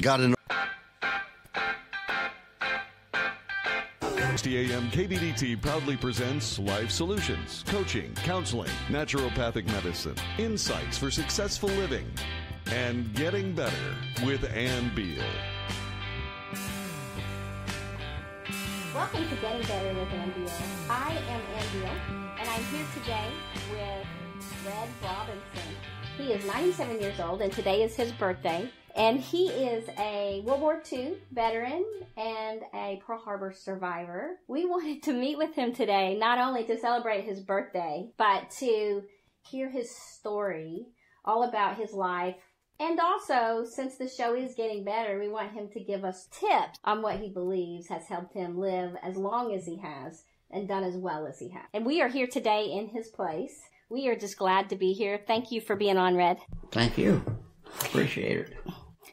Got an AM KBDT proudly presents Life Solutions, coaching, counseling, naturopathic medicine, insights for successful living, and getting better with Ann Beal. Welcome to Getting Better with Ann Beal. I am Ann Beal, and I'm here today with Red Robinson. He is 97 years old, and today is his birthday. And he is a World War II veteran and a Pearl Harbor survivor. We wanted to meet with him today, not only to celebrate his birthday, but to hear his story, all about his life. And also, since the show is getting better, we want him to give us tips on what he believes has helped him live as long as he has and done as well as he has. And we are here today in his place. We are just glad to be here. Thank you for being on, Red. Thank you. Appreciate it.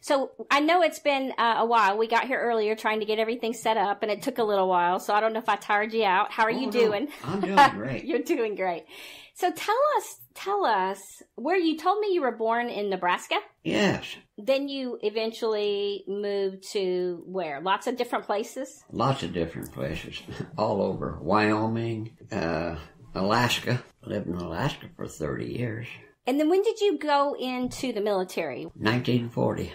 So I know it's been uh, a while. We got here earlier trying to get everything set up, and it took a little while. So I don't know if I tired you out. How are Oh, you no. doing? I'm doing great. You're doing great. So tell us, tell us where you told me you were born in Nebraska. Yes, Then you eventually moved to where? Lots of different places. lots of different places all over Wyoming, uh, Alaska. Lived in Alaska for 30 years. And then when did you go into the military? 1940.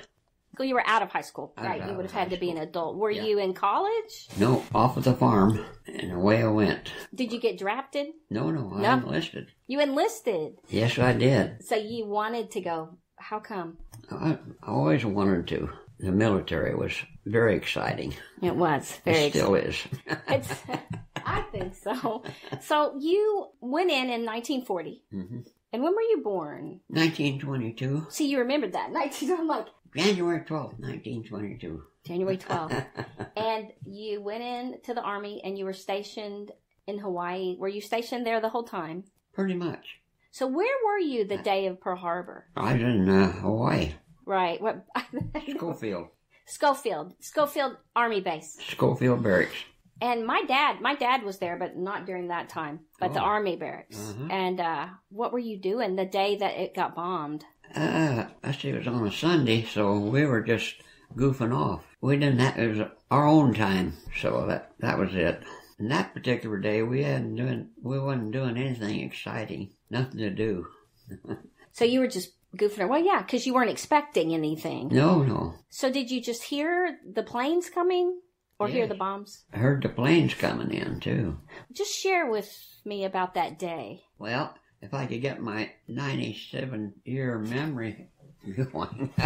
You were out of high school, right? You would have had to be an adult. Were Yeah. you in college? No, off of the farm, and away I went. Did you get drafted? No, no, I No. enlisted. You enlisted. Yes, I did. So you wanted to go. How come? I, I always wanted to. The military was very exciting. It was very it still is. It's, I think so. So you went in in 1940. Mhm. And when were you born? 1922, See, you remembered that. 19, I'm like, January 12th, 1922. January 12th. and you went in to the Army and you were stationed in Hawaii. Were you stationed there the whole time? Pretty much. So where were you the day of Pearl Harbor? I was in uh, Hawaii, Right. What? Schofield, Schofield. Schofield Army Base. Schofield Barracks. And my dad, my dad was there, but not during that time, but the Oh. Army barracks. Mhm. And uh, what were you doing the day that it got bombed? Uh, I see it was on a Sunday, so we were just goofing off. We didn't have, it was our own time, so that, that was it. And that particular day, we hadn't doing, we wasn't doing anything exciting. Nothing to do. So you were just goofing around. Well, yeah, because you weren't expecting anything. No, no. So did you just hear the planes coming or hear the bombs? I heard the planes coming in, too. Just share with me about that day. Well, if I could get my 97 year memory going.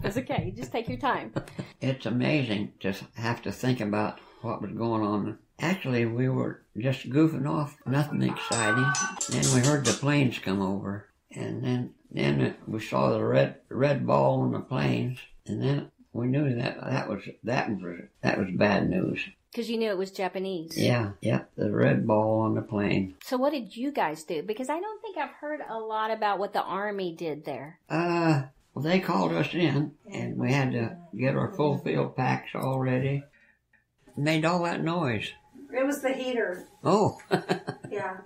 That's okay. You just take your time. it's amazing to have to think about what was going on. Actually, we were just goofing off, nothing exciting. Then we heard the planes come over, and then then we saw the red red ball on the planes, and then we knew that that was that was that was bad news. Because you knew it was Japanese. Yeah, yeah, the red ball on the plane. So what did you guys do? Because I don't think I've heard a lot about what the Army did there. Uh, well, they called us in, and we had to get our full field packs all ready. Made all that noise. It was the heater. Oh, Yeah.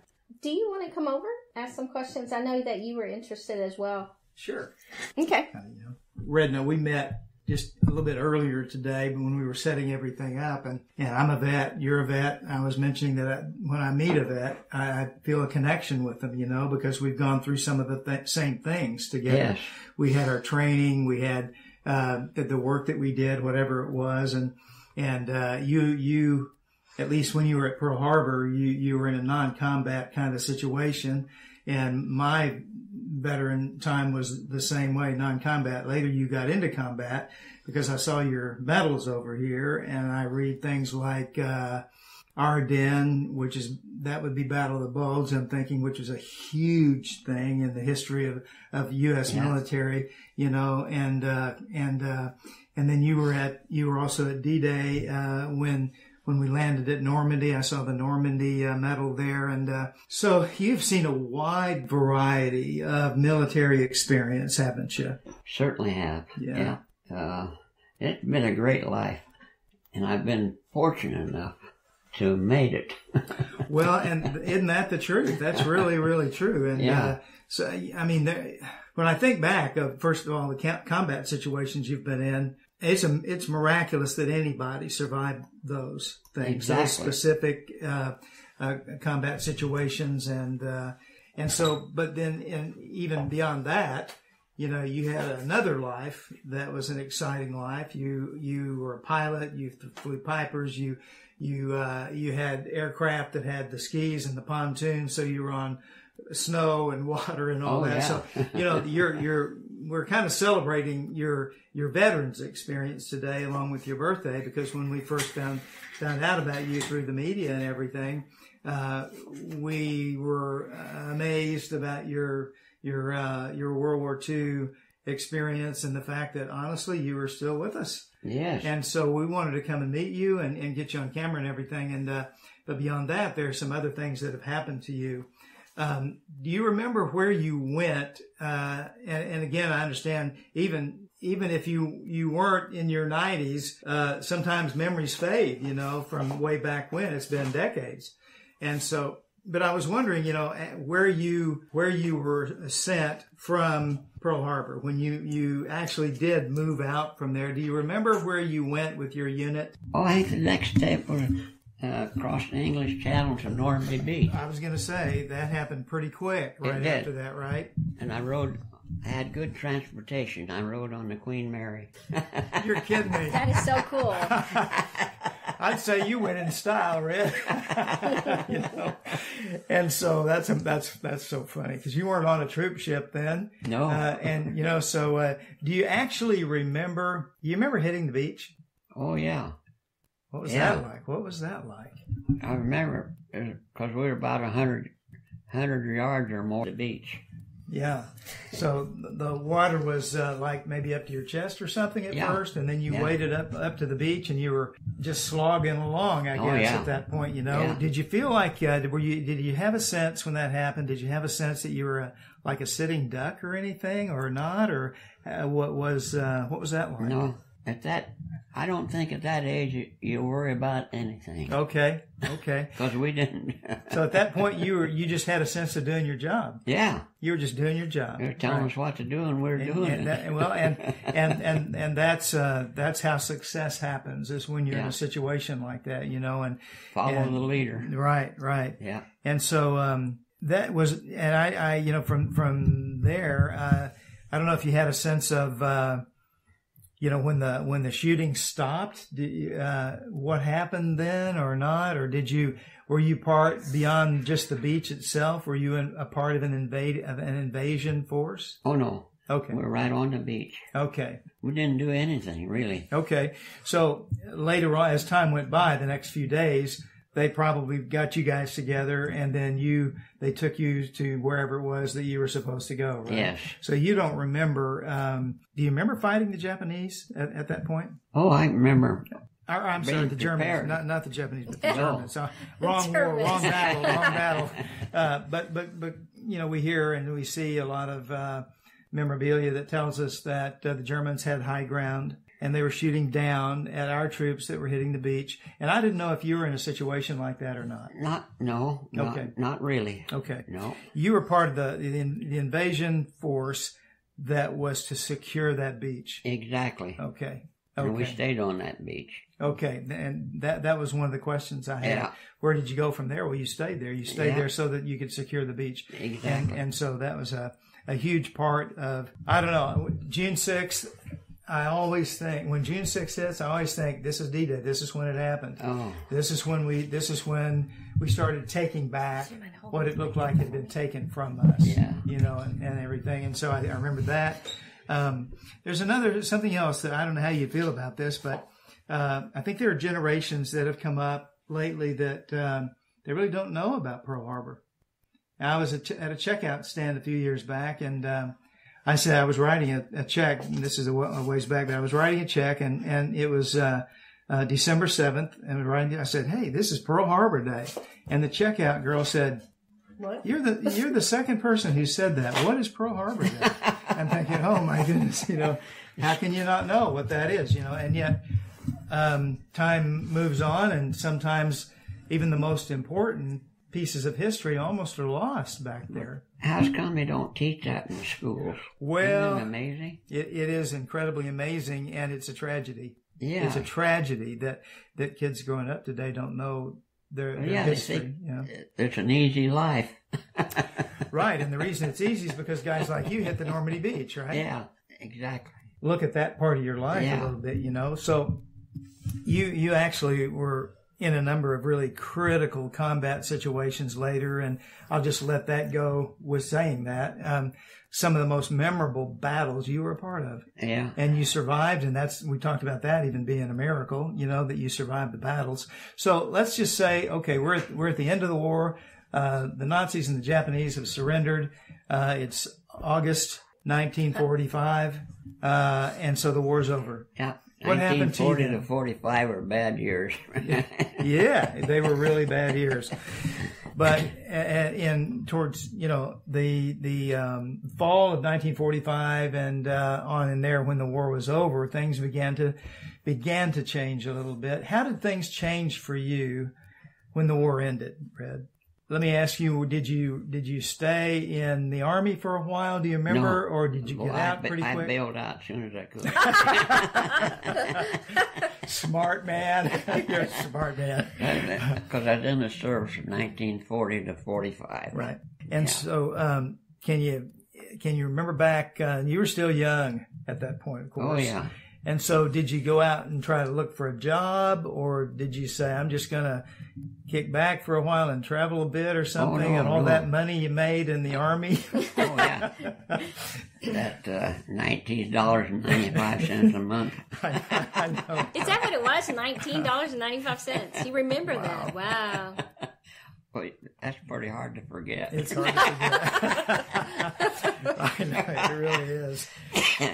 Do you want to come over? Ask some questions. I know that you were interested as well. Sure. Okay. Uh, you know, Red, now we met just a little bit earlier today but when we were setting everything up, and and I'm a vet, you're a vet. I was mentioning that I, when I meet a vet, I, I feel a connection with them, you know, because we've gone through some of the th- same things together. Yes. We had our training, we had uh, the, the work that we did, whatever it was, and and uh, you you at least when you were at Pearl Harbor, you you were in a non-combat kind of situation, and my veteran time was the same way, non-combat. Later, you got into combat because I saw your medals over here, and I read things like uh, Ardennes, which is that would be Battle of the Bulge. I'm thinking, which was a huge thing in the history of of U.S. Yeah. military, you know, and uh, and uh, and then you were at you were also at D-Day uh, when when we landed at Normandy. I saw the Normandy uh, medal there. And uh, so you've seen a wide variety of military experience, haven't you? Certainly have. Yeah. Yeah. Uh, it's been a great life, and I've been fortunate enough to have made it. Well, and isn't that the truth? That's really, really true. And Yeah. uh, so, I mean, there, when I think back of, first of all, the combat situations you've been in, it's a, it's miraculous that anybody survived those things, those specific uh, uh, combat situations, and uh, and so, but then, and even beyond that, you know, you had another life that was an exciting life. You you were a pilot. You flew Pipers. You you uh, you had aircraft that had the skis and the pontoons, so you were on snow and water and all Oh, that. yeah. So you know, you're you're we're kind of celebrating your your veterans experience today, along with your birthday, because when we first found found out about you through the media and everything, uh, we were amazed about your your uh, your World War II experience and the fact that honestly you were still with us. Yes. And so we wanted to come and meet you and, and get you on camera and everything. And uh, but beyond that, there are some other things that have happened to you. Um, do you remember where you went? Uh, and, and again, I understand even even if you you weren't in your 90s, uh, sometimes memories fade. You know, from way back when. It's been decades, and so. But I was wondering, you know, eh, where you where you were sent from Pearl Harbor when you you actually did move out from there. Do you remember where you went with your unit? oh, I think the next step was uh, cross the English Channel to Normandy Beach. I was going to say that happened pretty quick right did. after that, right? And I rode, I had good transportation. I rode on the Queen Mary. You're kidding me. That is so cool. I'd say you went in style, Red. you know, and so that's that's that's so funny because you weren't on a troop ship then. No. uh, and you know, so uh, do you actually remember? You remember hitting the beach? oh, yeah. What was Yeah. that like? What was that like? I remember because we were about a hundred, hundred yards or more to the beach. Yeah. So the water was uh, like maybe up to your chest or something at Yeah. first, and then you Yeah. waded up up to the beach, and you were just slogging along. I Oh, guess yeah. at that point, you know, did you feel like uh, were you did you have a sense when that happened? Did you have a sense that you were a, like a sitting duck or anything, or not, or uh, what was uh, what was that like? No, at that, I don't think at that age you, you worry about anything Okay. Okay. because we didn't. So at that point, you were you just had a sense of doing your job. yeah, You were just doing your job. they were telling Right. us what to do and we were doing and it. well, and and and and that's uh, that's how success happens is when you're in a situation like that, you know. And Follow and- the leader. right, right. Yeah. And so um, that was, and I, I, you know, from from there, uh, I don't know if you had a sense of, uh, you know, when the when the shooting stopped, did, uh, what happened then, or not, or did you were you part beyond just the beach itself? Were you in, a part of an invade of an invasion force? Oh no, Okay, We're right on the beach. okay. We didn't do anything really. Okay. So later on, as time went by, the next few days, they probably got you guys together and then you, they took you to wherever it was that you were supposed to go, right? Yes. So you don't remember, um, do you remember fighting the Japanese at, at that point? Oh, I remember. Or, I'm sorry, the Germans, prepared. not, not the Japanese, but the No. Germans. So, wrong war, Germans. wrong battle, wrong battle. Uh, but, but, but, you know, we hear and we see a lot of, uh, memorabilia that tells us that uh, the Germans had high ground and they were shooting down at our troops that were hitting the beach. And I didn't know if you were in a situation like that or not. Not no, not, Okay. not really. Okay. No. You were part of the, the, the invasion force that was to secure that beach. Exactly. Okay. And we stayed on that beach. Okay, and that that was one of the questions I had. Yeah. Where did you go from there? Well, you stayed there. You stayed Yeah. there so that you could secure the beach. Exactly. And and so that was a a huge part of I don't know June sixth. I always think when June sixth hits, I always think this is D-Day. This is when it happened. Oh, This is when we this is when we started taking back what it looked like had been taken from us. Yeah. You know, and, and everything. And so I, I remember that. Um, there's another something else that I don't know how you feel about this, but uh, I think there are generations that have come up lately that um, they really don't know about Pearl Harbor. I was at, at a checkout stand a few years back, and um, I said I was writing a, a check. And this is a, a ways back, but I was writing a check, and and it was uh, uh, December seventh, and I writing. I said, "Hey, this is Pearl Harbor Day," and the checkout girl said, What? you're the you're the second person who said that. What is Pearl Harbor Day? And I'm thinking, oh my goodness, you know, how can you not know what that is? You know, and yet um, time moves on, and sometimes even the most important pieces of history almost are lost back there. How's come they don't teach that in schools? Well, amazing? It, it is incredibly amazing, and it's a tragedy. Yeah. It's a tragedy that that kids growing up today don't know their, their yeah, history. you know? it's an easy life. Right, and the reason it's easy is because guys like you hit the Normandy Beach, right? yeah, exactly. Look at that part of your life Yeah. a little bit, you know. So you you actually were in a number of really critical combat situations later, and I'll just let that go with saying that. Um, some of the most memorable battles you were a part of. Yeah. and you survived and that's we talked about that even being a miracle you know that you survived the battles so let's just say okay we're at, we're at the end of the war uh, the nazis and the japanese have surrendered uh, it's august 1945 uh, and so the war's over Yeah. What happened to you 1940 then? to 45 were bad years. yeah, they were really bad years. But in towards you know the the um, fall of 1945 and uh, on in there when the war was over, things began to began to change a little bit. How did things change for you when the war ended, Red? Let me ask you: Did you did you stay in the army for a while? Do you remember, No. or did you get out I, pretty I quick? bailed out as soon as I could. Smart man, you're a smart man. Because I was in the service from 1940 to 45. Right. And so, um, can you can you remember back? Uh, you were still young at that point, of course. Oh, yeah. And so, did you go out and try to look for a job, or did you say, "I'm just going to kick back for a while and travel a bit, or something?" Oh, no, and all no. that money you made in the army. Oh, yeah. that uh, $19.95 a month. I know. Is that what it was? Nineteen dollars and ninety five cents. You remember that? Wow. Boy, that's pretty hard to forget. It's hard to forget. I know it really is.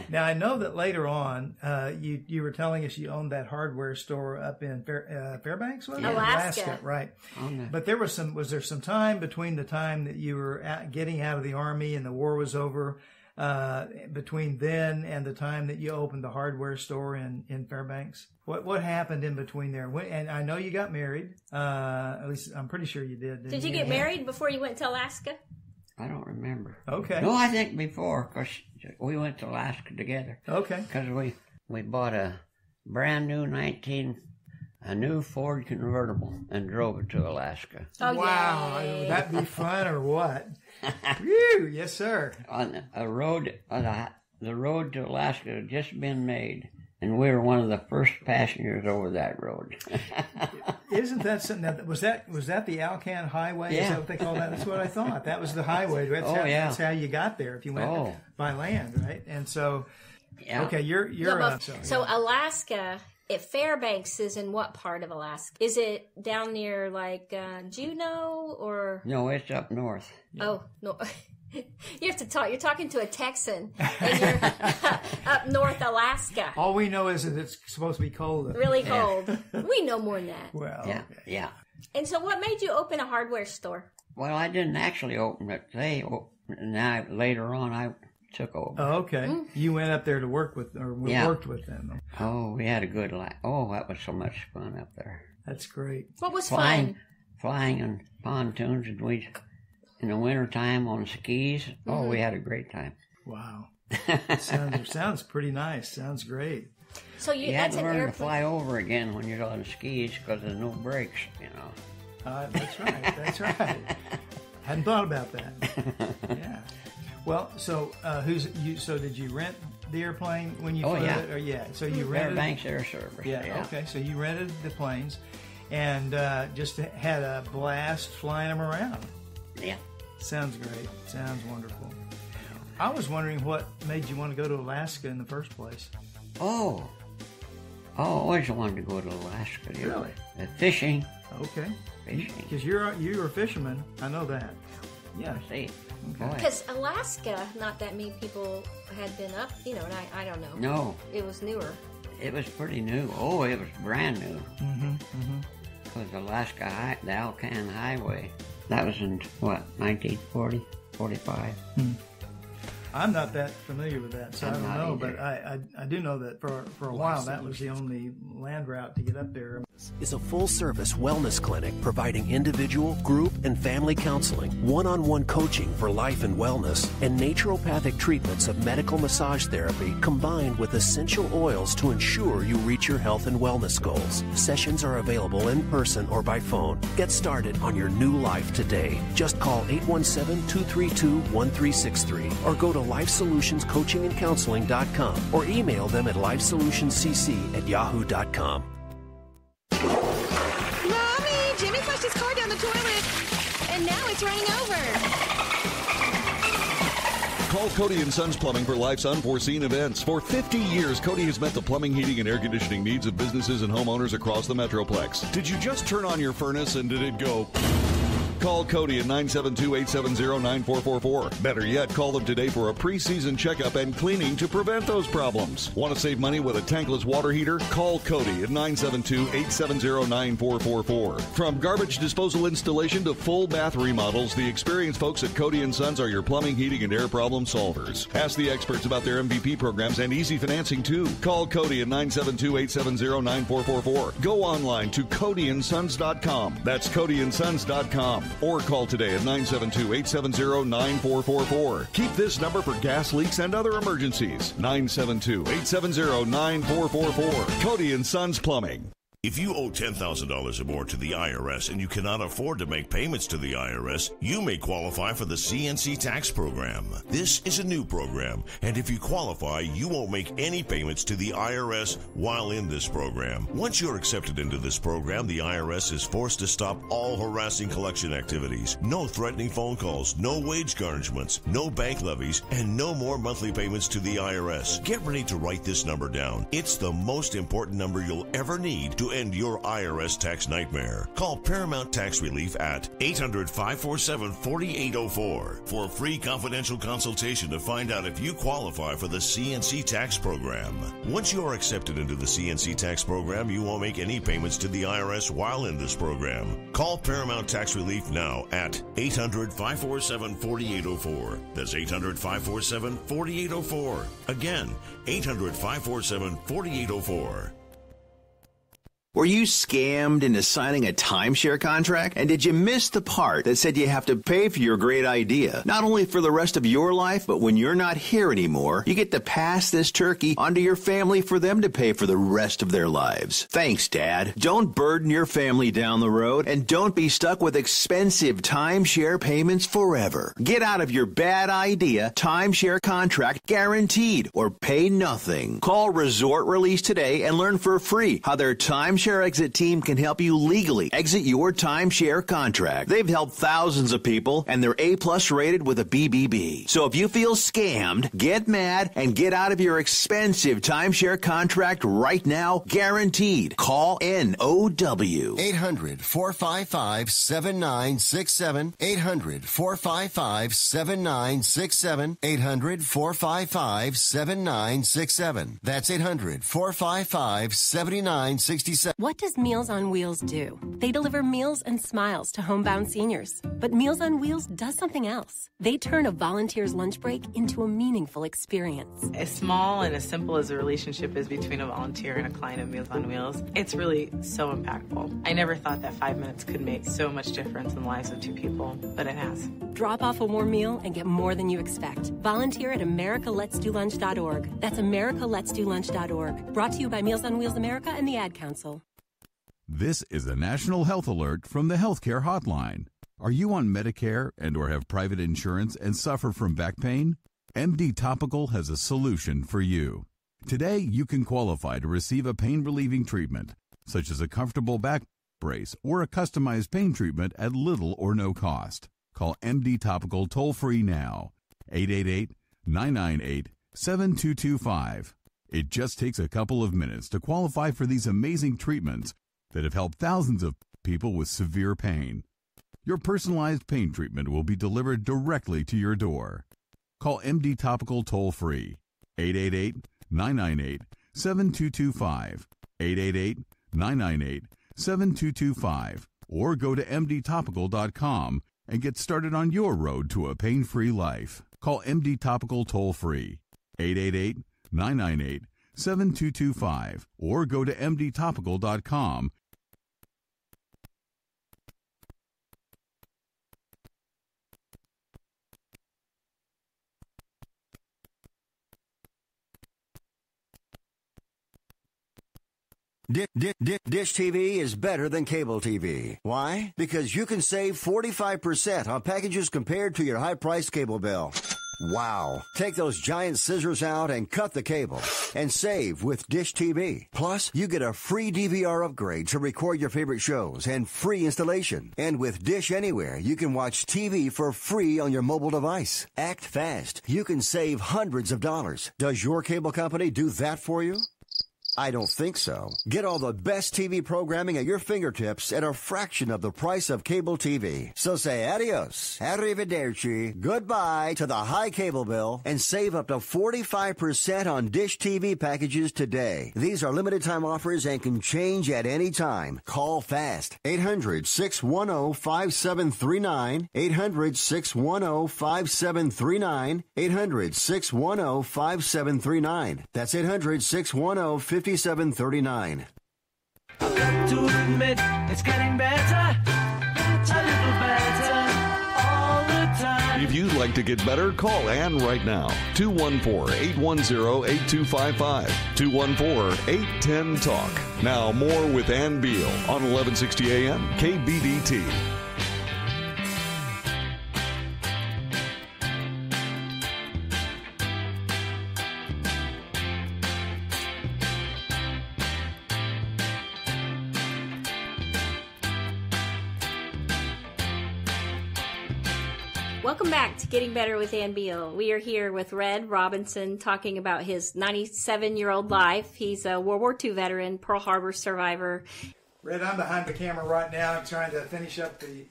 Now I know that later on, uh, you you were telling us you owned that hardware store up in Fair, uh, Fairbanks, was it? Alaska. right? On the- But there was some. Was there some time between the time that you were at, getting out of the army and the war was over? Uh, between then and the time that you opened the hardware store in, in Fairbanks, what what happened in between there? When, and I know you got married. Uh, at least I'm pretty sure you did. didn't Did you get married before you went to Alaska? I don't remember. Okay. No, I think before, because we went to Alaska together. Okay. Because we, we bought a brand new 19, a new Ford convertible and drove it to Alaska. Oh wow, yay. would that be fun or what? Whew, yes, sir. On a road, on the, the road to Alaska had just been made, and we were one of the first passengers over that road. Isn't that something that was that was that the Alcan Highway? Is Yeah. that what they call that? That's what I thought. That was the highway. That's, Oh, how, yeah. that's how you got there if you went Oh. by land, right? And so, yeah. okay, you're you're uh, but- so Alaska, if Fairbanks is in what part of Alaska? Is it down near like uh, Juneau or? No, it's up north. Oh no. You have to talk. You're talking to a Texan, and you're up north Alaska. all we know is that it's supposed to be cold. Really cold. We know more than that. Well, Yeah, yeah. And so, what made you open a hardware store? Well, I didn't actually open it. They, o- now later on, I took over. Oh, okay. You went up there to work with, or we Yeah. worked with them. Oh, we had a good life. Oh, that was so much fun up there. That's great. What was Flying, fun? flying on pontoons, and we, in the wintertime on skis. Oh, we had a great time. Wow. sounds sounds pretty nice. Sounds great. So you, You had to learn to fly over again when you're on skis because there's no brakes, you know. Uh, that's right. That's right. Hadn't thought about that. Yeah. Well, so uh, who's you? So did you rent the airplane when you Oh, flew yeah. it? Or yeah. So you rented. Fairbanks Air Service. Yeah, Okay. So you rented the planes, and uh, just had a blast flying them around. Yeah. Sounds great. Sounds wonderful. I was wondering what made you want to go to Alaska in the first place. Oh. Oh, I always wanted to go to Alaska. you know. Really? Uh, fishing. Okay. Fishing. Because you're a- you're a fisherman. I know that. Yeah. See. Boy. Because Alaska, not that many people had been up. You know, and I, I don't know. No, It was newer. it was pretty new. Oh, it was brand new. Mm-hmm. Mm-hmm. Because Alaska, High, the Alcan Highway, that was in, what, 1940, 45? I'm not that familiar with that, so I I'm don't not know. either. But I, I I do know that for for a while that was the only land route to get up there. Is a full service wellness clinic providing individual, group, and family counseling, one on one coaching for life and wellness, and naturopathic treatments of medical massage therapy combined with essential oils to ensure you reach your health and wellness goals. Sessions are available in person or by phone. Get started on your new life today. Just call 817 232 1363 or go to lifesolutionscoachingandcounseling.com or email them at lifesolutionscc at yahoo.com. toilet, and now it's running over. Call Cody and Sons Plumbing for life's unforeseen events. For 50 years, Cody has met the plumbing, heating, and air conditioning needs of businesses and homeowners across the Metroplex. Did you just turn on your furnace and did it go? Call Cody at 972-870-9444. Better yet, call them today for a preseason checkup and cleaning to prevent those problems. Want to save money with a tankless water heater? Call Cody at 972-870-9444. From garbage disposal installation to full bath remodels, the experienced folks at Cody and Sons are your plumbing, heating, and air problem solvers. Ask the experts about their MVP programs and easy financing too. Call Cody at 972-870-9444. Go online to CodyandSons.com. That's CodyandSons.com or call today at 972-870-9444. Keep this number for gas leaks and other emergencies. 972-870-9444. Cody and Sons Plumbing. If you owe $10,000 or more to the IRS and you cannot afford to make payments to the IRS, you may qualify for the CNC tax program. This is a new program, and if you qualify, you won't make any payments to the IRS while in this program. Once you're accepted into this program, the IRS is forced to stop all harassing collection activities. No threatening phone calls, no wage garnishments, no bank levies, and no more monthly payments to the IRS. Get ready to write this number down. It's the most important number you'll ever need to end your IRS tax nightmare. Call Paramount Tax Relief at 800 547 4804 for a free confidential consultation to find out if you qualify for the CNC tax program. Once you are accepted into the CNC tax program, you won't make any payments to the IRS while in this program. Call Paramount Tax Relief now at 800 547 4804. That's 800 547 4804. Again, 800 547 4804. Were you scammed into signing a timeshare contract? And did you miss the part that said you have to pay for your great idea? Not only for the rest of your life, but when you're not here anymore, you get to pass this turkey onto your family for them to pay for the rest of their lives. Thanks, Dad. Don't burden your family down the road and don't be stuck with expensive timeshare payments forever. Get out of your bad idea timeshare contract guaranteed or pay nothing. Call Resort Release today and learn for free how their timeshare exit team can help you legally exit your timeshare contract. They've helped thousands of people and they're A plus rated with a BBB. So if you feel scammed, get mad and get out of your expensive timeshare contract right now, guaranteed. Call NOW. 800 455 7967. 800 455 7967. 800 455 7967. That's 800 455 7967. What does Meals on Wheels do? They deliver meals and smiles to homebound seniors. But Meals on Wheels does something else. They turn a volunteer's lunch break into a meaningful experience. As small and as simple as a relationship is between a volunteer and a client of Meals on Wheels, it's really so impactful. I never thought that five minutes could make so much difference in the lives of two people, but it has. Drop off a warm meal and get more than you expect. Volunteer at americaletsdolunch.org. That's americaletsdolunch.org. Brought to you by Meals on Wheels America and the Ad Council. This is a national health alert from the Healthcare Hotline. Are you on Medicare and or have private insurance and suffer from back pain? MD Topical has a solution for you. Today, you can qualify to receive a pain relieving treatment, such as a comfortable back brace or a customized pain treatment at little or no cost. Call MD Topical toll free now, 888 998 7225. It just takes a couple of minutes to qualify for these amazing treatments that have helped thousands of people with severe pain. Your personalized pain treatment will be delivered directly to your door. Call MD Topical toll free 888 998 7225 888 998 7225 or go to mdtopical.com and get started on your road to a pain-free life. Call MD Topical toll free 888 998 7225 or go to mdtopical.com Di- di- di- Dish TV is better than cable TV. Why? Because you can save 45% on packages compared to your high priced cable bill. Wow. Take those giant scissors out and cut the cable and save with Dish TV. Plus, you get a free DVR upgrade to record your favorite shows and free installation. And with Dish Anywhere, you can watch TV for free on your mobile device. Act fast. You can save hundreds of dollars. Does your cable company do that for you? I don't think so. Get all the best TV programming at your fingertips at a fraction of the price of cable TV. So say adios, arrivederci, goodbye to the high cable bill and save up to 45% on Dish TV packages today. These are limited time offers and can change at any time. Call fast. 800-610-5739. 800-610-5739. 800-610-5739. That's 800-610-5739. 5739. I've got to admit, it's getting better. A little better all the time. If you'd like to get better, call Ann right now. 214-810-8255. 214-810-TALK. Now more with Ann Beal on 1160 AM KBDT. Getting Better with Ann Beal. We are here with Red Robinson talking about his 97 year old life. He's a World War II veteran, Pearl Harbor survivor. Red, I'm behind the camera right now trying to finish up the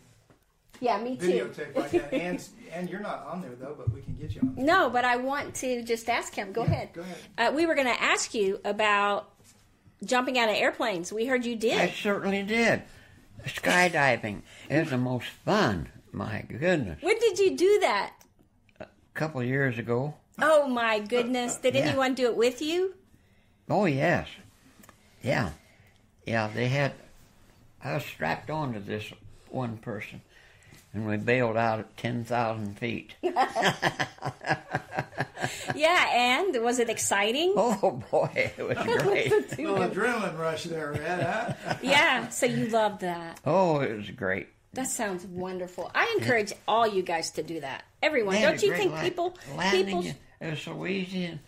Yeah, me too. videotape right now. And, and you're not on there, though, but we can get you on. There. No, but I want to just ask him. Go ahead. Go ahead. Uh, we were going to ask you about jumping out of airplanes. We heard you did. I certainly did. Skydiving is the most fun. My goodness. When did you do that? A couple of years ago. Oh my goodness! Did Yeah. anyone do it with you? Oh yes. Yeah. Yeah, they had I was strapped on to this one person and we bailed out at ten thousand feet. Yeah, and was it exciting? Oh boy, it was great. little oh, adrenaline rush there, Red. Huh? yeah, so you loved that. Oh, it was great. That sounds wonderful. I encourage all you guys to do that. Everyone, We don't you think la- people landing? people It was so easy, and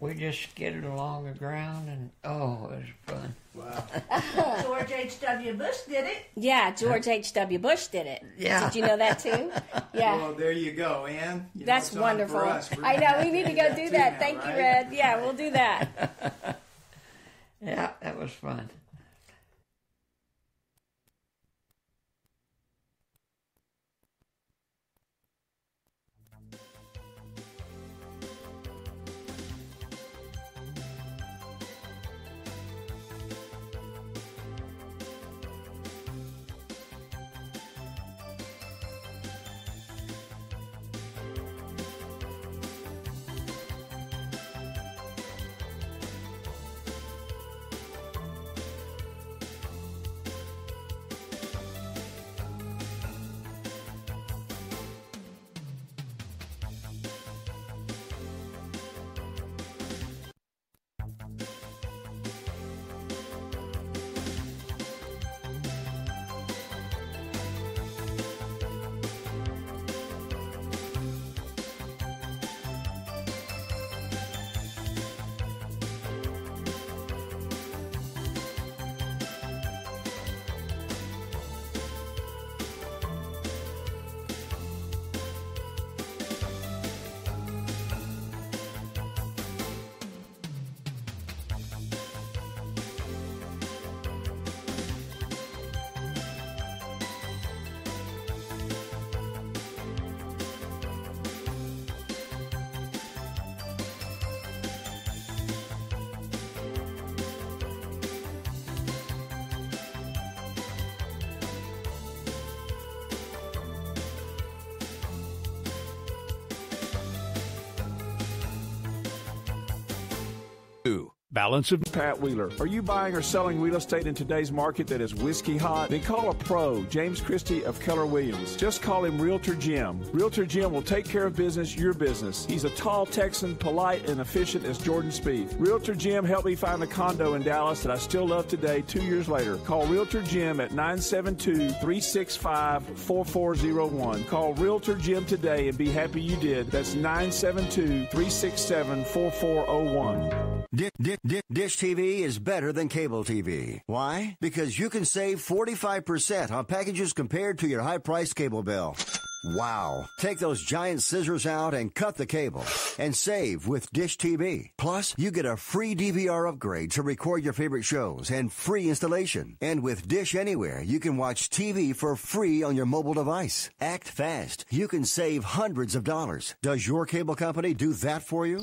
we just skidded along the ground, and oh, it was fun. Wow. George H.W. Bush did it. Yeah, George H.W. Bush did it. Yeah. Did you know that too? Yeah. Well, there you go, Ann. You That's it's on wonderful. for us. We're I know. We need to go do too that. now, Thank you, right? Red. Yeah, we'll do that. Yeah, that was fun. Balance of Pat Wheeler. Are you buying or selling real estate in today's market that is whiskey hot? Then call a pro, James Christie of Keller Williams. Just call him Realtor Jim. Realtor Jim will take care of business, your business. He's a tall Texan, polite and efficient as Jordan Spieth. Realtor Jim helped me find a condo in Dallas that I still love today, two years later. Call Realtor Jim at 972 365 4401. Call Realtor Jim today and be happy you did. That's 972 367 4401. Di- di- di- Dish TV is better than cable TV. Why? Because you can save 45% on packages compared to your high priced cable bill. Wow. Take those giant scissors out and cut the cable and save with Dish TV. Plus, you get a free DVR upgrade to record your favorite shows and free installation. And with Dish Anywhere, you can watch TV for free on your mobile device. Act fast. You can save hundreds of dollars. Does your cable company do that for you?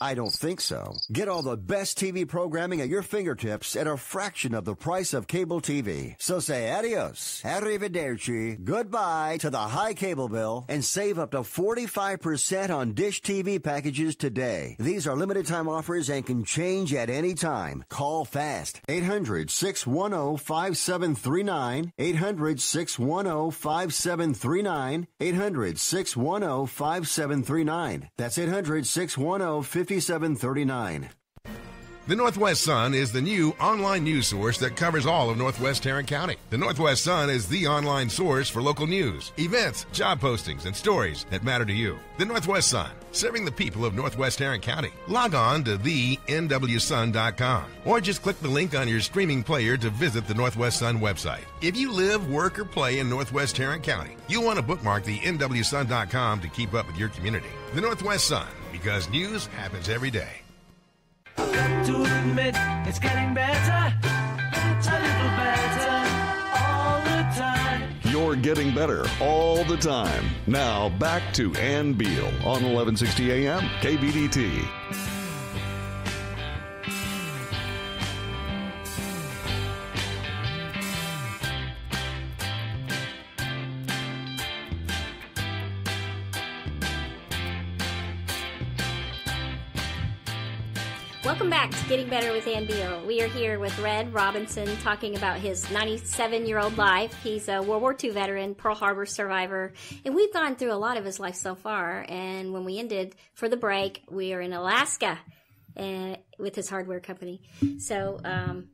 I don't think so. Get all the best TV programming at your fingertips at a fraction of the price of cable TV. So say adios, arrivederci, goodbye to the high cable bill and save up to 45% on Dish TV packages today. These are limited time offers and can change at any time. Call fast. 800-610-5739. 800-610-5739. 800-610-5739. That's oh 800-610-5739. The Northwest Sun is the new online news source that covers all of Northwest Tarrant County. The Northwest Sun is the online source for local news, events, job postings, and stories that matter to you. The Northwest Sun, serving the people of Northwest Tarrant County. Log on to thenwsun.com or just click the link on your streaming player to visit the Northwest Sun website. If you live, work, or play in Northwest Tarrant County, you'll want to bookmark the nwsun.com to keep up with your community. The Northwest Sun, because news happens every day. To admit it's getting better, a little better all the time. You're getting better all the time. Now back to Ann Beal on 1160 AM KBDT. Welcome back to Getting Better with Ann Beal. We are here with Red Robinson talking about his 97 year old life. He's a World War II veteran, Pearl Harbor survivor, and we've gone through a lot of his life so far. And when we ended for the break, we are in Alaska uh, with his hardware company. So, um,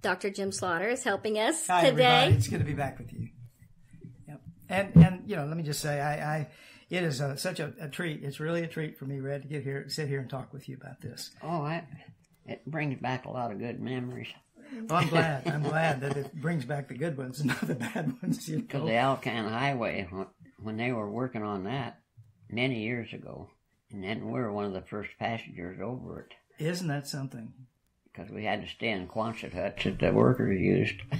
Dr. Jim Slaughter is helping us Hi, today. everybody. It's good to be back with you. Yep. And and you know, let me just say, I, I it is a, such a, a treat. It's really a treat for me, Red, to get here, sit here, and talk with you about this. Oh, I, it brings back a lot of good memories. Well, I'm glad. I'm glad that it brings back the good ones, not the bad ones. You know? the Alcan Highway, when they were working on that many years ago, and then we were one of the first passengers over it Isn't that something? Because we had to stay in Quonset huts that the workers used.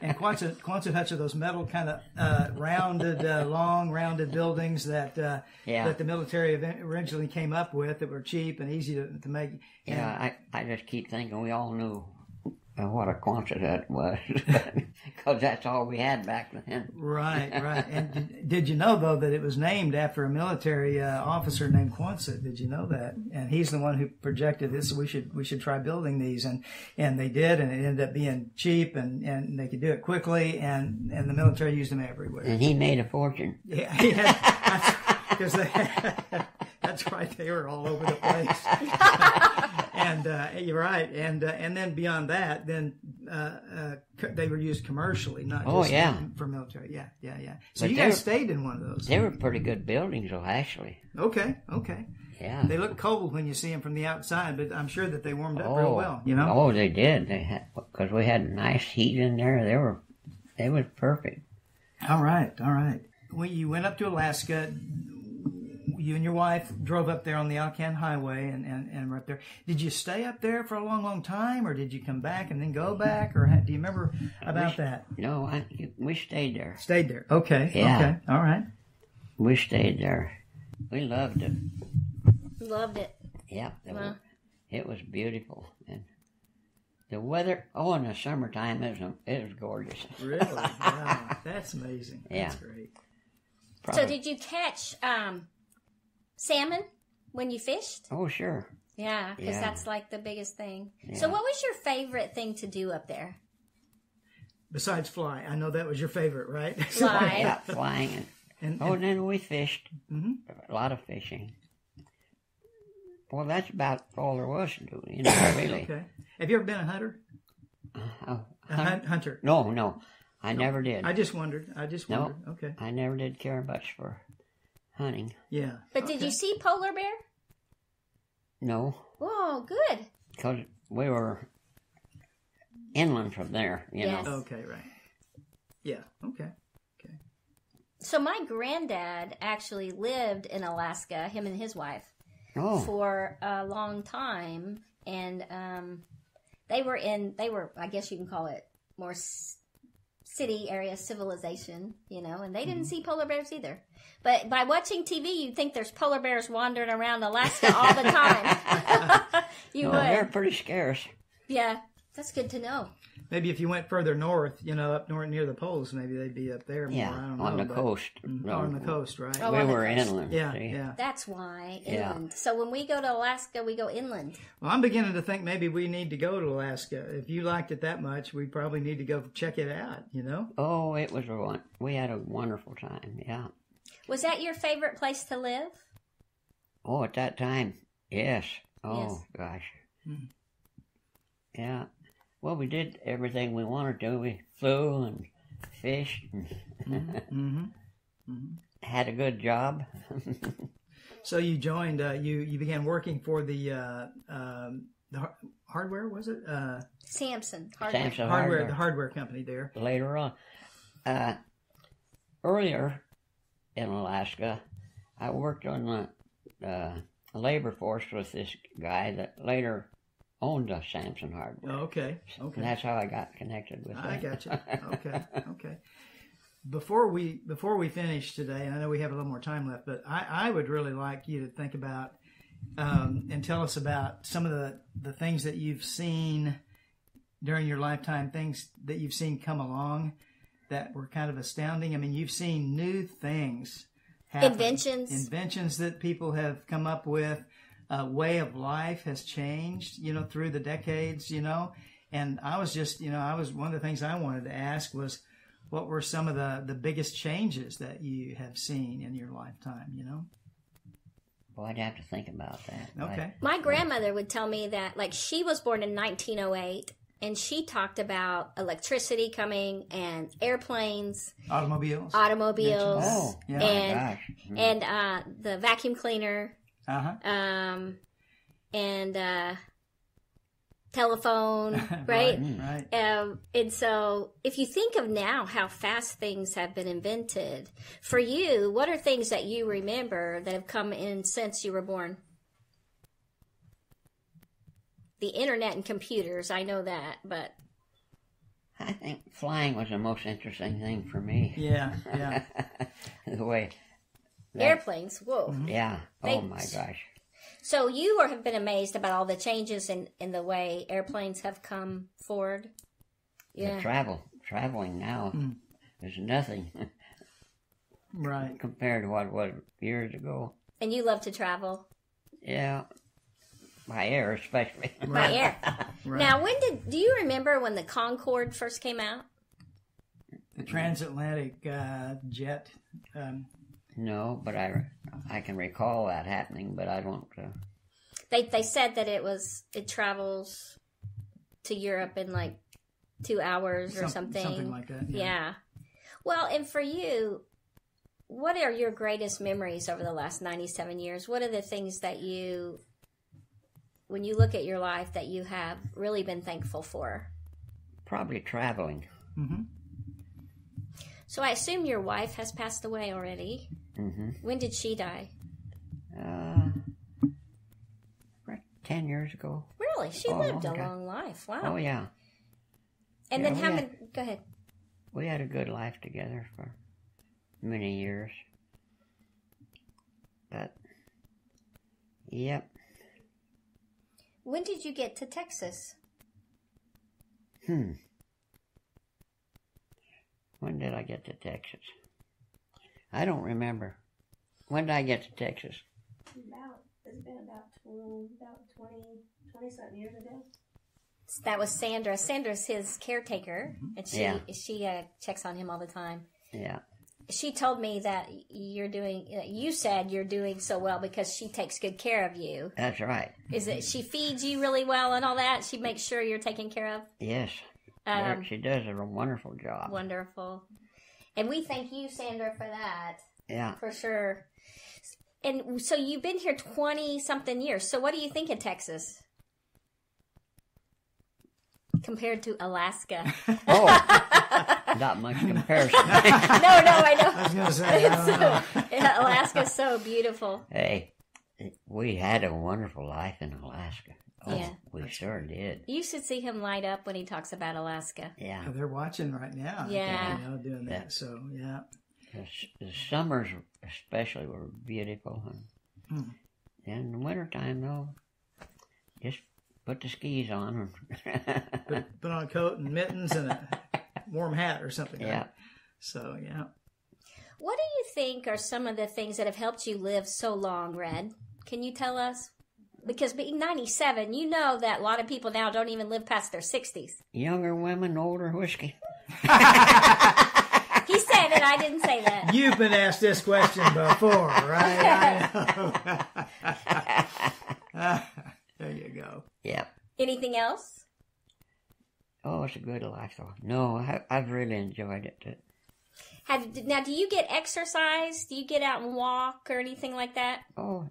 And Quonset, Quonset huts are those metal kind of uh, rounded, uh, long, rounded buildings that uh, Yeah. that the military originally came up with that were cheap and easy to, to make. Yeah, And- I, I just keep thinking we all knew what a Quonset hut was because that's all we had back then. Right, right. And did, did you know though that it was named after a military uh, officer named Quonset? Did you know that? And he's the one who projected this. We should we should try building these, and and they did, and it ended up being cheap, and and they could do it quickly, and and the military used them everywhere. And he made a fortune. Yeah, he had, because that's right, they were all over the place. and uh, you're right, and uh, and then beyond that, then uh, uh, they were used commercially, not Oh, just yeah. for military. Yeah, yeah, yeah. So But you guys were- stayed in one of those. They were pretty good buildings, though, actually. Okay, okay. Yeah. They look cold when you see them from the outside, but I'm sure that they warmed up real Oh, well. You know. Oh, they did. They had because we had nice heat in there. They were, they was perfect. All right, all right. When you went up to Alaska, you and your wife drove up there on the Alcan Highway and, and, and were up there. Did you stay up there for a long, long time, or did you come back and then go back, or do you remember about that? No, I, we stayed there. Stayed there. Okay. Yeah. Okay. All right. We stayed there. We loved it. Loved it. Yeah, the- Wow. it was beautiful. And the weather, oh, in the summertime, it was, it was gorgeous. Really? wow. That's amazing. Yeah. That's great. So, did you catch um, salmon when you fished? Oh, sure. Yeah, because Yeah. that's like the biggest thing. So, what was your favorite thing to do up there? Besides fly, I know that was your favorite, right? Fly. Yeah, flying. And, And- oh, and- and then we fished. Mhm. A lot of fishing. Well, that's about all there was to do, you know, really. Okay. Have you ever been a hunter? Oh, A hun- hunter. No, no. I never did. I just wondered. I just no, wondered. Okay. I never did care much for hunting. Yeah. But did you see polar bear? No, Whoa, good. because we were inland from there, you Yes. know. Okay, right. Yeah. Okay. So my granddad actually lived in Alaska, him and his wife, Oh. for a long time, and um, they were in they were I guess you can call it more s- city area civilization, you know, and they didn't Mm-hmm. see polar bears either. But by watching TV, you'd think there's polar bears wandering around Alaska all the time. you no, would, they're pretty scarce. yeah. That's good to know. Maybe if you went further north, you know, up north near the poles, maybe they'd be up there more. Yeah, I don't on know, the but- coast. Mm, No. on the coast, right? Oh, we were coast. inland. Yeah, see. yeah. That's why Yeah. So when we go to Alaska, we go inland. Well, I'm beginning to think maybe we need to go to Alaska. If you liked it that much, we probably need to go check it out. You know? Oh, it was a one. We had a wonderful time. Yeah. Was that your favorite place to live? Oh, at that time, yes. Oh Yes. gosh. Hmm. Yeah. Well, we did everything we wanted to. We flew and fished and Mm-hmm. had a good job. So you joined. Uh, you you began working for the uh, um, the har- hardware. Was it uh, Samson. Hardware. Samson hardware? Hardware. The hardware company there. Later on, uh, earlier in Alaska, I worked on the uh, labor force with this guy that later owned a Samson Hardware. Oh, okay. Okay. And that's how I got connected with I it. got you. Okay, okay. Before we before we finish today, and I know we have a little more time left, but I, I would really like you to think about um, and tell us about some of the the things that you've seen during your lifetime, things that you've seen come along that were kind of astounding. I mean, you've seen new things, happen. Inventions. inventions that people have come up with. Uh, way of life has changed, you know, through the decades, you know. And I was just, you know, I was one of the things I wanted to ask was, what were some of the the biggest changes that you have seen in your lifetime? You know. Well, I'd have to think about that. Okay. My grandmother would tell me that, like, she was born in 1908, and she talked about electricity coming and airplanes, Automobiles. automobiles, Oh, yeah. and Gosh. Mm. and uh, the vacuum cleaner, Uh huh. um, and uh, telephone, right? Right. Um, and so, if you think of now how fast things have been invented, for you, what are things that you remember that have come in since you were born? The internet and computers, I know that, but I think flying was the most interesting thing for me. Yeah, yeah. the way. That- airplanes, whoa. Yeah. They- oh my gosh. So you are, have been amazed about all the changes in, in the way airplanes have come forward. The travel, traveling now Mm. is nothing Right. compared to what it was years ago. And you love to travel Yeah. By air, especially. by air. Right. Now, when did do you remember when the Concorde first came out? The transatlantic uh, jet. Um, No, but I, I can recall that happening, but I don't. Uh, They they said that it was it travels to Europe in like two hours or Some- something. something like that, yeah. Yeah. Well, and for you, what are your greatest memories over the last ninety seven years? What are the things that you, when you look at your life, that you have really been thankful for? probably traveling. mhm. So I assume your wife has passed away already. Hmm When did she die? Uh, right, ten years ago. Really, she Oh, lived a okay. long life. Wow. Oh yeah, And Yeah, then how many? Go ahead. we had a good life together for many years. But yep. When did you get to Texas? Hmm. When did I get to Texas? I don't remember. When did I get to Texas? About It's been about tw- about 20, 20 something years ago. That was Sandra. Sandra's his caretaker, and she Yeah. she uh, checks on him all the time. Yeah. She told me that you're doing. uh, You said you're doing so well because she takes good care of you. That's right. Is it she feeds you really well and all that? She makes sure you're taken care of. Yes. Um, she does a wonderful job. Wonderful. And we thank you, Sandra, for that. Yeah. For sure. And so you've been here 20 something years. So what do you think of Texas? Compared to Alaska. Oh, not much comparison. no, no, I know. I was gonna say, I don't know. Yeah, Alaska's so beautiful. hey, we had a wonderful life in Alaska. Oh, Yeah. we sure did. You should see him light up when he talks about Alaska. Yeah. Oh, they're watching right now. I Yeah. you know, doing that. Yeah. So yeah. The, the summers, especially, were beautiful. And Hmm. in the wintertime, though, just put the skis on. Put, put on a coat and mittens and a warm hat or something. right? Yeah. So yeah. What do you think are some of the things that have helped you live so long, Red? Can you tell us? Because being 97, you know that a lot of people now don't even live past their 60s. Younger women, older whiskey. He said it, I didn't say that. You've been asked this question before, right? I know. there you go. Yep. Anything else? Oh, it's a good life, though. No, I, I've really enjoyed it. Have now? Do you get exercise? Do you get out and walk or anything like that? Oh,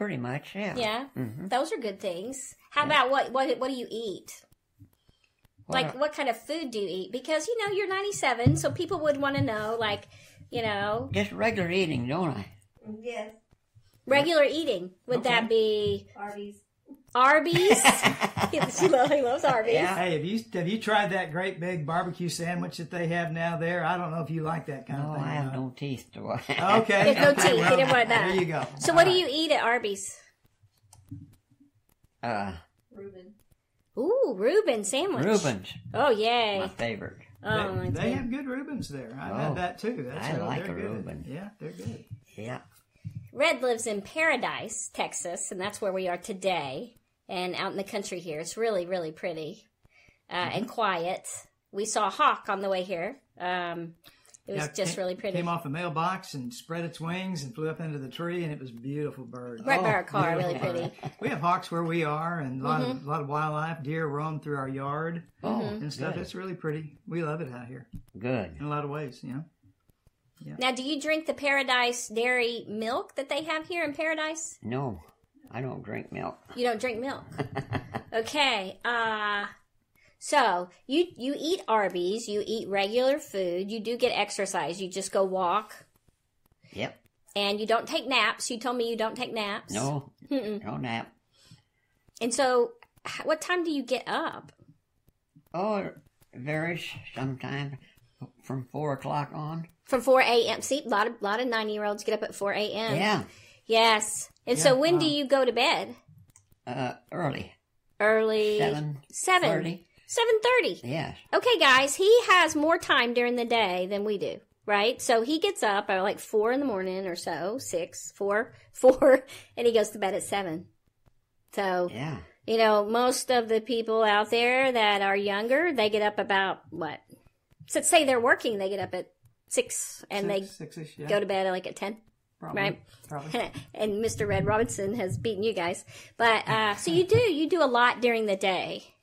pretty much, yeah. Yeah, hmm those are good things. How about what? What? What do you eat? Like, what kind of food do you eat? Because you know you're 97, so people would want to know, like, you know, Just regular eating, don't I? Yes. regular eating. Would that be Arby's. Arby's? she loves, he loves Arby's. Hey, have you have you tried that great big barbecue sandwich that they have now there? I don't know if you like that kind No, of thing. I have no teeth, do I? Okay. There's no teeth. well, he didn't want that. There you go. So, what do you eat at Arby's? Uh, Reuben. Ooh, Reuben sandwich. Reuben's Oh, yay. my favorite. Oh, they, they have good Reubens there. I've Oh, had that too. That's I like a good. Reuben. Yeah, they're good. Yeah. Red lives in Paradise, Texas, and that's where we are today. And out in the country here, it's really, really pretty uh, and quiet. We saw a hawk on the way here. Um, it was Yeah, just came- really pretty. Came off a mailbox and spread its wings and flew up into the tree, and it was a beautiful bird. Right by our car, really beautiful pretty. We have hawks where we are, and a lot Mhm. of a lot of wildlife. Deer roam through our yard Oh, and stuff. good. It's really pretty. We love it out here Good. in a lot of ways. You know. Now, do you drink the Paradise dairy milk that they have here in Paradise? No, I don't drink milk. You don't drink milk. okay. Uh so you you eat Arby's, you eat regular food, you do get exercise, you just go walk, Yep. and you don't take naps. You told me you don't take naps. No, Mm-mm. no nap. And so, what time do you get up? Oh, it varies sometimes from four o'clock on. From four a.m. See, a lot of lot of nine year olds get up at four a.m. Yeah. Yes. And so, Yeah, when do you go to bed? Uh, early. Early. Seven. Seven. 30. Seven thirty. Yes. Okay, guys, he has more time during the day than we do, right? So he gets up at like four in the morning or so, six, four, four, and he goes to bed at seven. So, Yeah. you know, most of the people out there that are younger, they get up about what? So say they're working, they get up at six and Six- six-ish, they yeah. go to bed at like at ten. Probably, Right, probably. and Mr. Red Robinson has beaten you guys, but uh, so you do you do a lot during the day.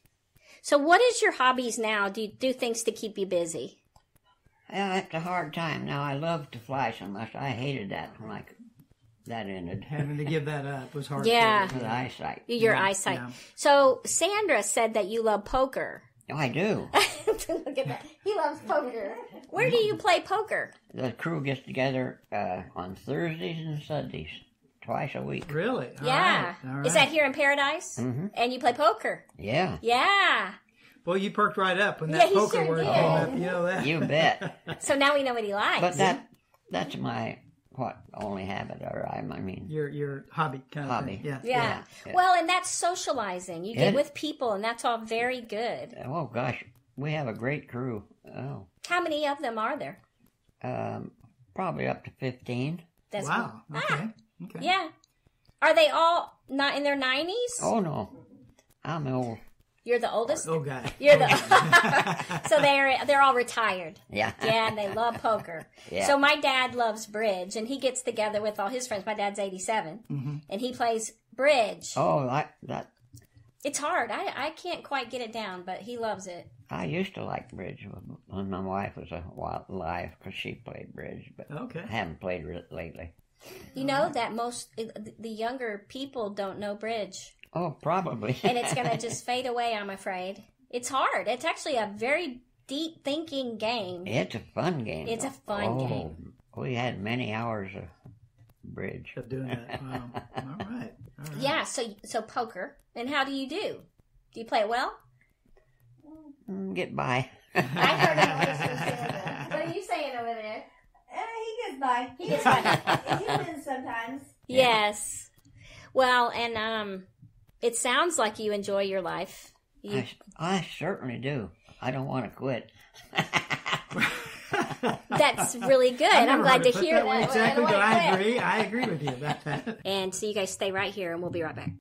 So, what is your hobbies now? Do you do things to keep you busy? Yeah, it's a hard time. Now, I love to fly so much. I hated that when like that ended. Having to give that up was hard. Yeah. For the eyesight. Your Yeah, eyesight. yeah. So, Sandra said that you love poker. Oh, I do. Look at that. He loves poker. Where do you play poker? The crew gets together uh, on Thursdays and Sundays, twice a week. Really? All yeah. right, all Is that right. here in Paradise? Mhm. And you play poker? Yeah. Yeah. Well, you perked right up when Yeah, that he poker sure word did. came up. You know that. You bet. So now we know what he likes. But that that's my what only habit or I, I mean your your hobby kind of hobby. thing. Yeah. Yeah. Yeah. Well, and that's socializing. You get It- with people, and that's all very good. Oh gosh, we have a great crew. Oh, How many of them are there? um, probably up to fifteen. That's wow. Okay. Okay. Yeah. Are they all not in their nineties? Oh no, I'm old. You're the oldest. Oh, god. You're the. so they're they're all retired. Yeah. Yeah, and they love poker. Yeah. So my dad loves bridge, and he gets together with all his friends. My dad's 87, Mhm. and he plays bridge. Oh, I that It's hard. I I can't quite get it down, but he loves it. I used to like bridge when my wife was alive because she played bridge, but Okay. I haven't played it lately. You know that most the younger people don't know bridge. Oh, probably. and it's going to just fade away, I'm afraid. It's hard. It's actually a very deep thinking game. It's a fun game. It's a fun oh, game. We had many hours of bridge. Of doing that. Wow. All right. Yeah, so so poker. And how do you do? Do you play it well? Mm, Get by. I heard a voice you saying that. What are you saying over there? Eh, he gets by. He gets by. he wins sometimes. Yes. Well, and um it sounds like you enjoy your life. You, I, I certainly do. I don't want to quit. that's really good. I've I'm glad to hear that that. Exactly, Well, but I agree. I agree with you about that. And so you guys stay right here and we'll be right back.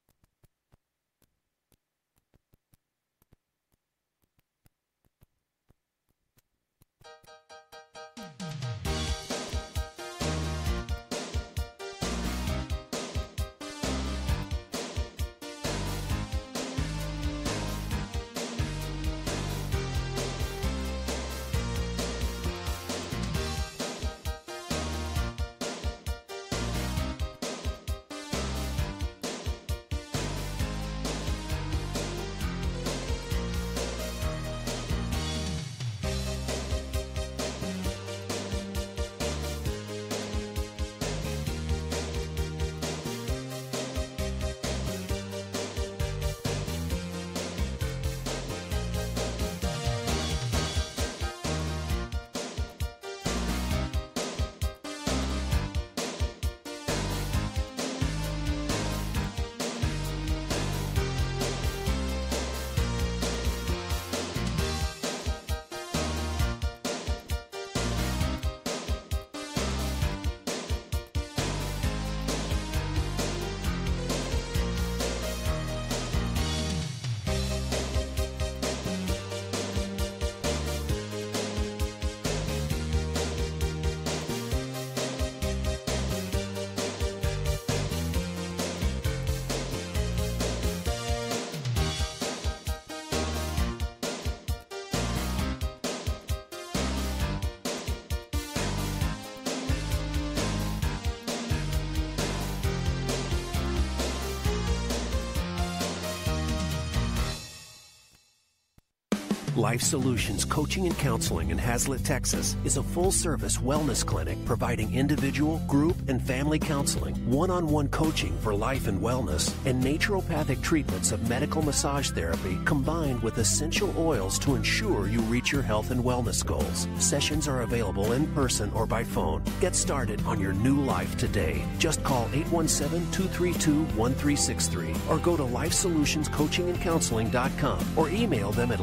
Life Solutions Coaching and Counseling in Haslet, Texas is a full service wellness clinic providing individual, group, and family counseling, one on one coaching for life and wellness, and naturopathic treatments of medical massage therapy combined with essential oils to ensure you reach your health and wellness goals. Sessions are available in person or by phone. Get started on your new life today. Just call 817 232 1363 or go to lifesolutionscoachingandcounseling.com or email them at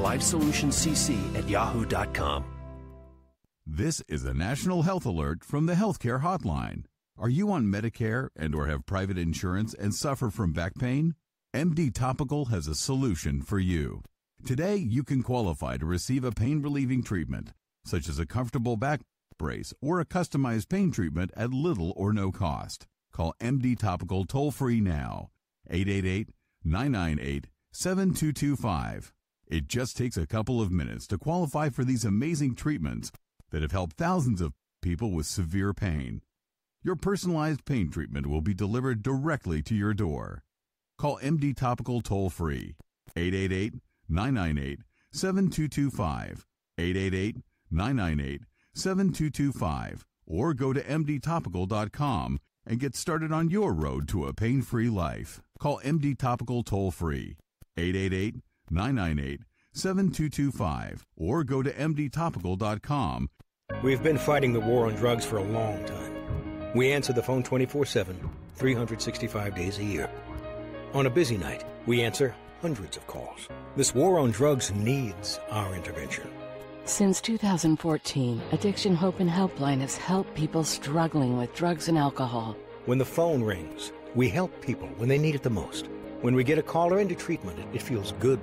lifesolutionscc at yahoo.com. This is a national health alert from the Healthcare Hotline. Are you on Medicare and or have private insurance and suffer from back pain? MD Topical has a solution for you. Today, you can qualify to receive a pain-relieving treatment, such as a comfortable back brace or a customized pain treatment at little or no cost. Call MD Topical toll-free now, 888-998-7225. It just takes a couple of minutes to qualify for these amazing treatments that have helped thousands of people with severe pain. Your personalized pain treatment will be delivered directly to your door. Call MD Topical toll free 888 998 7225 888 998 7225 or go to mdtopical.com and get started on your road to a pain free life. Call MD Topical toll free 888 998 7225 or go to mdtopical.com. We've been fighting the war on drugs for a long time. We answer the phone 24 7, 365 days a year. On a busy night, we answer hundreds of calls. This war on drugs needs our intervention. Since 2014, Addiction Hope and Helpline has helped people struggling with drugs and alcohol. When the phone rings, We help people when they need it the most. When we get a caller into treatment, it, it feels good.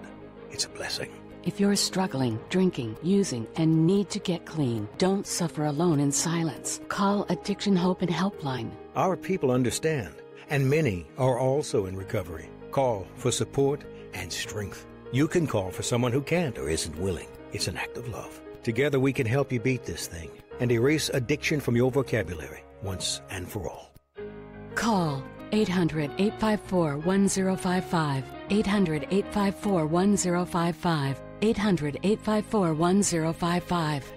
It's a blessing. If you're struggling, drinking, using, and need to get clean, don't suffer alone in silence. Call Addiction Hope and Helpline. Our people understand, and many are also in recovery. Call for support and strength. You can call for someone who can't or isn't willing. It's an act of love. Together we can help you beat this thing and erase addiction from your vocabulary once and for all. Call 800 854 1055. 800 854 1055. 800 854 1055.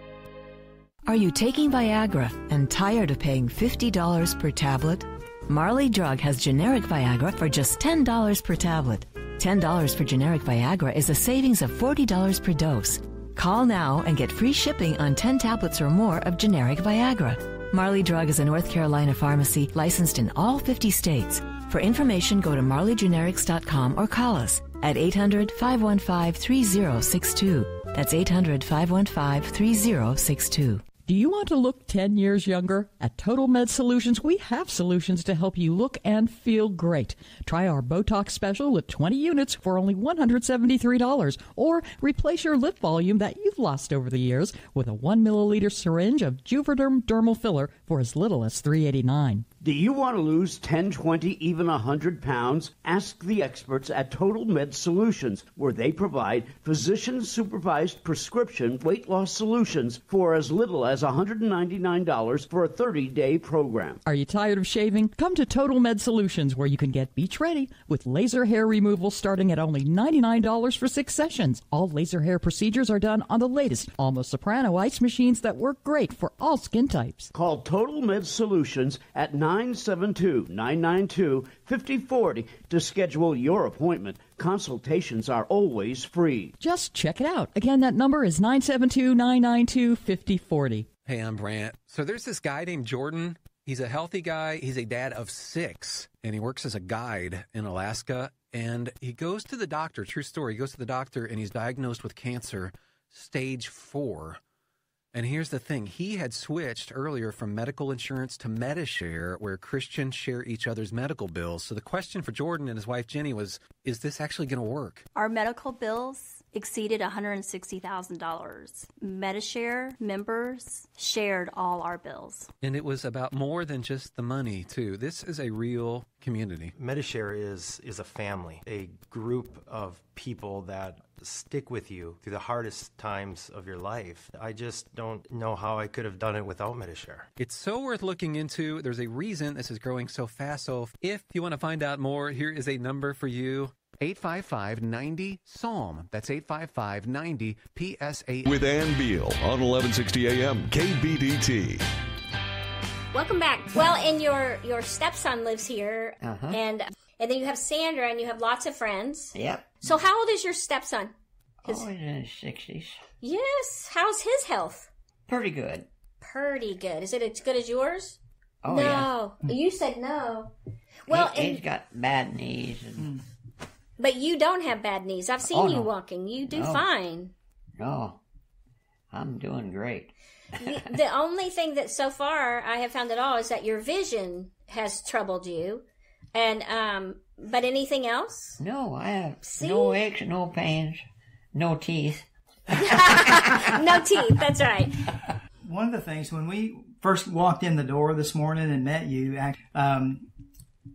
Are you taking Viagra and tired of paying $50 per tablet? Marley Drug has generic Viagra for just $10 per tablet. $10 for generic Viagra is a savings of $40 per dose. Call now and get free shipping on 10 tablets or more of generic Viagra. Marley Drug is a North Carolina pharmacy licensed in all 50 states. For information, go to marleygenerics.com or call us at 800 515 3062. That's 800 515 3062. Do you want to look 10 years younger? At Total Med Solutions, we have solutions to help you look and feel great. Try our Botox special with 20 units for only $173, or replace your lip volume that you've lost over the years with a 1 milliliter syringe of Juvederm dermal filler for as little as 389. Do you want to lose 10, 20, even 100 pounds? Ask the experts at Total Med Solutions, where they provide physician supervised prescription weight loss solutions for as little as $199 for a 30 day program. Are you tired of shaving? Come to Total Med Solutions, where you can get beach ready with laser hair removal starting at only $99 for six sessions. All laser hair procedures are done on the latest Alma Soprano ice machines that work great for all skin types. Call Total Med Solutions at 972 992 5040 to schedule your appointment. Consultations are always free. Just check it out. Again, that number is 972 992 5040. Hey, I'm Brant. So there's this guy named Jordan. He's a healthy guy. He's a dad of six, and he works as a guide in Alaska. And he goes to the doctor, true story. He goes to the doctor and he's diagnosed with cancer, stage four. And here's the thing he had switched earlier from medical insurance to Medishare, where Christians share each other's medical bills. So the question for Jordan and his wife Jenny was Is this actually going to work? Our medical bills exceeded $160,000. Medishare members shared all our bills. And it was about more than just the money, too. This is a real community. Medishare is is a family, a group of people that stick with you through the hardest times of your life. I just don't know how I could have done it without Medishare. It's so worth looking into. There's a reason this is growing so fast. So if you want to find out more, here is a number for you. 855 90 Psalm. That's 855 90 PSA. With Ann Beal on 1160 AM KBDT. Welcome back. Well, and your your stepson lives here, Uh-huh. and and then you have Sandra, and you have lots of friends. Yep. So, how old is your stepson? Oh, he's in his 60s. Yes. How's his health? Pretty good. Pretty good. Is it as good as yours? Oh, no. yeah. You said no. Well, he, and, has got bad knees and but you don't have bad knees. I've seen Oh, you no. walking. You do No. fine. no, I'm doing great. The only thing that so far I have found at all is that your vision has troubled you, and um. But anything else? No, I have See? no aches, no pains, no teeth. no teeth. That's right. One of the things when we first walked in the door this morning and met you, act- um,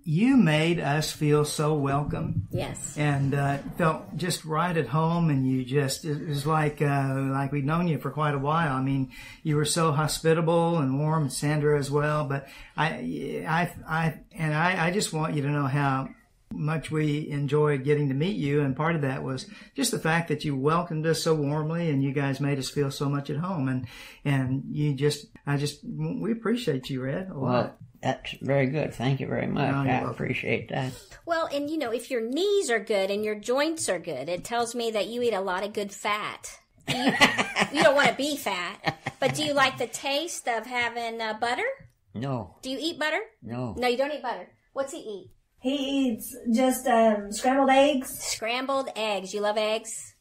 you made us feel so welcome Yes. and uh, felt just right at home. And you just it was like uh, like we'd known you for quite a while. I mean, you were so hospitable and warm, and Sandra as well. But I, I, I, and I, I just want you to know how much we enjoyed getting to meet you. And part of that was just the fact that you welcomed us so warmly, and you guys made us feel so much at home. And and you just, I just, we appreciate you, Red. A Well, lot. That's very good. Thank you very much. No, I welcome. appreciate that. Well, and you know, if your knees are good and your joints are good, it tells me that you eat a lot of good fat. Do You, you don't want to be fat, but do you like the taste of having uh, butter? No, Do you eat butter? no. No, you don't eat butter. What's he eat? He eats just um, scrambled eggs. Scrambled eggs. You love eggs?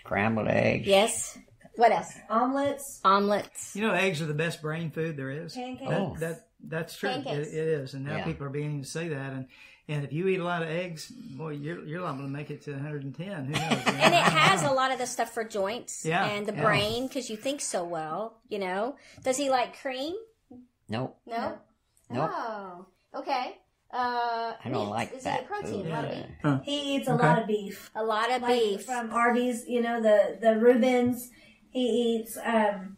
Scrambled eggs. Yes. What else? Omelets. Omelets. You know, eggs are the best brain food there is. Pancakes. That, Oh. that that's true. It, it is, and now Yeah. people are beginning to say that. And And if you eat a lot of eggs, boy, you're you're liable to make it to 110. Who knows? and it has a lot of the stuff for joints Yeah, and the yeah. brain because you think so well. You know, does he like cream? Nope. No. Nope. Oh, okay. Uh, I don't meat. like Is fat it a protein? food. A lot of beef. Huh. He eats a Okay. lot of beef. A lot of Like beef. from Arby's. You know the the Reubens. He eats. um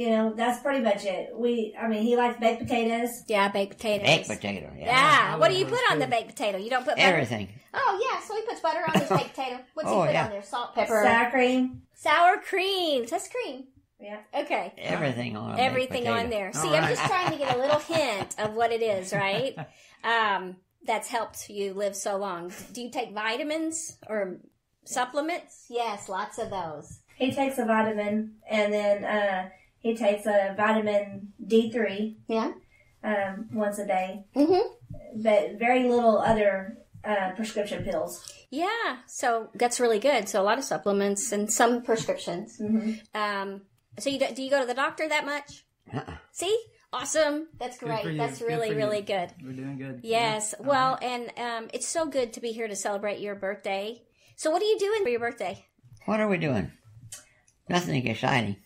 You know that's pretty much it. We. I mean, he likes baked potatoes. Yeah, baked potatoes. Baked potato, yeah. Yeah. What do you put on the baked potato? You don't put butter? Everything. Oh yeah, so he puts butter on his baked potato. What's Oh, he put yeah. on there? Salt, pepper, Sour cream. sour cream. That's cream. Yeah. Okay. Everything on Everything on there. See, All I'm just trying to get a little hint of what it is, right? Um, that's helped you live so long. Do you take vitamins or supplements? Yes, lots of those. He takes a vitamin, and then uh he takes a vitamin D three. Yeah. Um, once a day, Mm-hmm. but very little other uh, prescription pills. Yeah, so that's really good. So a lot of supplements and some prescriptions. Mm-hmm. Um, so you do, do you go to the doctor that much? Uh-uh. See, awesome. That's great. That's really for you. really good. We're doing good. Yes. Yeah. Well, and um, it's so good to be here to celebrate your birthday. So what are you doing for your birthday? What are we doing? Nothing exciting.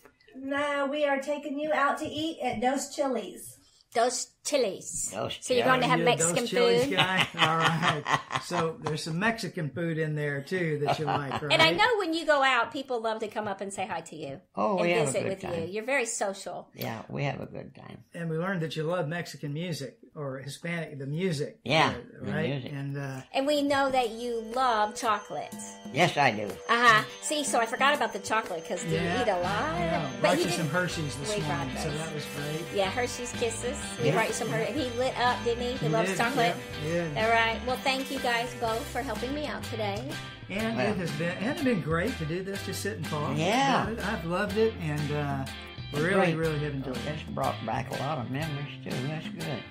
No, we are taking you out to eat at Dos Chili's. Dos chilies. Dos So you're going to have you Mexican food. Guy? All right. So there's some Mexican food in there too that you like, right? And I know when you go out, people love to come up and say hi to you. Oh, and we have a visit good with you. time. You're very social. Yeah, we have a good time. And we learned that you love Mexican music or Hispanic, the music. Yeah, uh, right. music. And uh, And we know that you love chocolate. Yes, I do. Uh huh. See, so I forgot about the chocolate because do yeah, you eat a lot? I know. But Brought you did- some Hershey's this We morning, so that was great. Yeah, Hershey's Kisses. We Yeah. brought you some Hershey. And he lit up, didn't he? He You loves did, chocolate. Yeah, yeah. All right. Well, thank you guys both for helping me out today. And Well. it has been, and it's been great to do this, just sit and talk. Yeah. I've loved it, and uh, really, Great. really have enjoyed it. It's brought back a lot of memories too. That's good.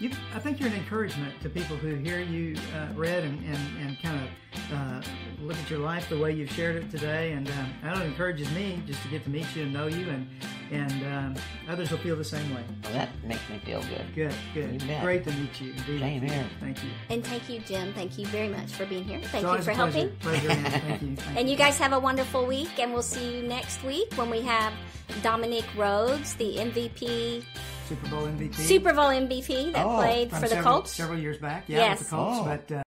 You, I think you're an encouragement to people who hear you uh, read and, and, and kind of uh, look at your life the way you've shared it today. And um, that encourages me just to get to meet you and know you, and and um, others will feel the same way. Well, that makes me feel good. Good, good. You bet. Great to meet you. Indeed. Same here. Thank you. And thank you, Jim. Thank you very much for being here. Thank It's you for a pleasure. helping. Pleasure, Thank you. Thank And you guys have a wonderful week, and we'll see you next week when we have Dominic Rhodes, the MVP, Super Bowl MVP. Super Bowl MVP that Oh, played From for the several, Colts. several years back. Yeah, Yes. with the Colts. Oh. But uh,